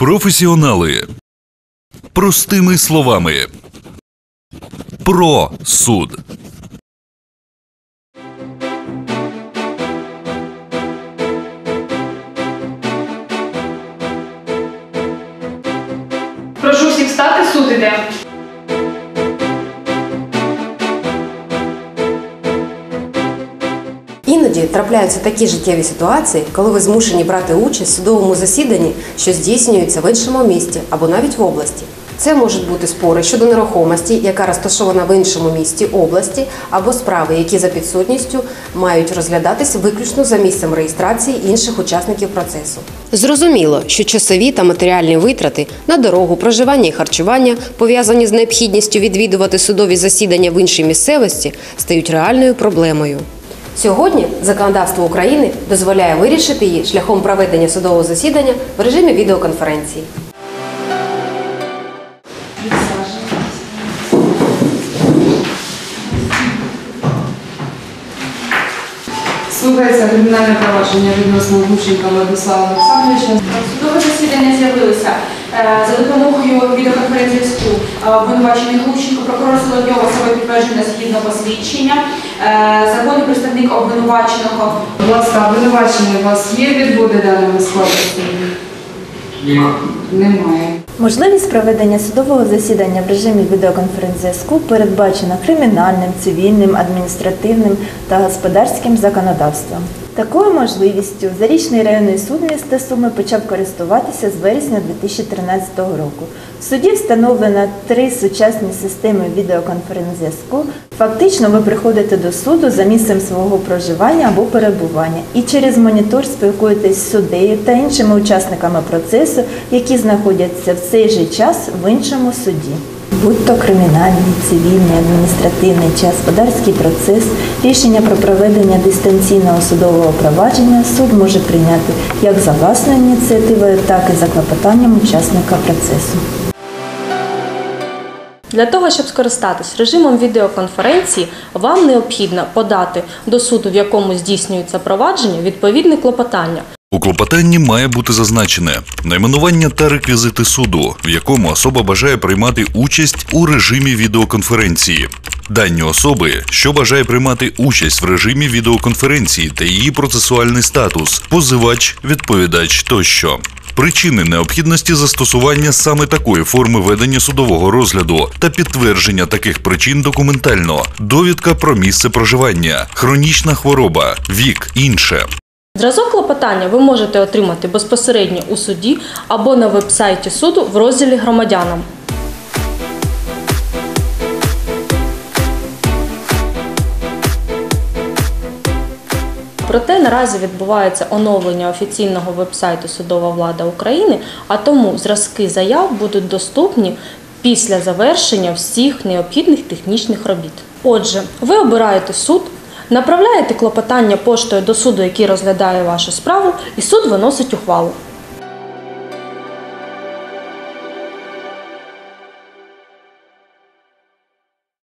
Професіонали. Простими словами. Про суд. Прошу всіх встати, суд іде. Іноді трапляються такі життєві ситуації, коли ви змушені брати участь в судовому засіданні, що здійснюється в іншому місті або навіть в області. Це можуть бути спори щодо нерухомості, яка розташована в іншому місті області, або справи, які за підсутністю мають розглядатись виключно за місцем реєстрації інших учасників процесу. Зрозуміло, що часові та матеріальні витрати на дорогу, проживання і харчування, пов'язані з необхідністю відвідувати судові засідання в іншій місцевості, стають реальною проблемою. Сьогодні законодавство України дозволяє вирішити її шляхом проведення судового засідання в режимі відеоконференції. Слухається кримінальне провадження відносно Гущенка Владислава Олександровича. Судове засідання з'явилося за допомогою відеоконференц-зв'язку е, обвинувачений Глущенко, прокурор Соловйова себе підтвердження згідно посвідчення, е, законний представник обвинуваченого. Будь ласка, обвинувачення у вас є відбуди даного складу? Немає. Можливість проведення судового засідання в режимі відеоконференц-зв'язку передбачена кримінальним, цивільним, адміністративним та господарським законодавством. Такою можливістю Зарічний районний суд міста Суми почав користуватися з вересня 2013 року. В суді встановлено три сучасні системи відеоконференц-зв'язку. Фактично, ви приходите до суду за місцем свого проживання або перебування і через монітор спілкуєтесь з суддею та іншими учасниками процесу, які знаходяться в цей же час в іншому суді. Будь-то кримінальний, цивільний, адміністративний чи господарський процес, рішення про проведення дистанційного судового провадження суд може прийняти як за власною ініціативою, так і за клопотанням учасника процесу. Для того, щоб скористатись режимом відеоконференції, вам необхідно подати до суду, в якому здійснюється провадження, відповідне клопотання. У клопотанні має бути зазначене найменування та реквізити суду, в якому особа бажає приймати участь у режимі відеоконференції, дані особи, що бажає приймати участь в режимі відеоконференції та її процесуальний статус, позивач, відповідач тощо. Причини необхідності застосування саме такої форми ведення судового розгляду та підтвердження таких причин документально, довідка про місце проживання, хронічна хвороба, вік, інше. Зразок клопотання ви можете отримати безпосередньо у суді або на веб-сайті суду в розділі громадянам. Проте наразі відбувається оновлення офіційного веб-сайту Судова влада України, а тому зразки заяв будуть доступні після завершення всіх необхідних технічних робіт. Отже, ви обираєте суд, направляєте клопотання поштою до суду, який розглядає вашу справу, і суд виносить ухвалу.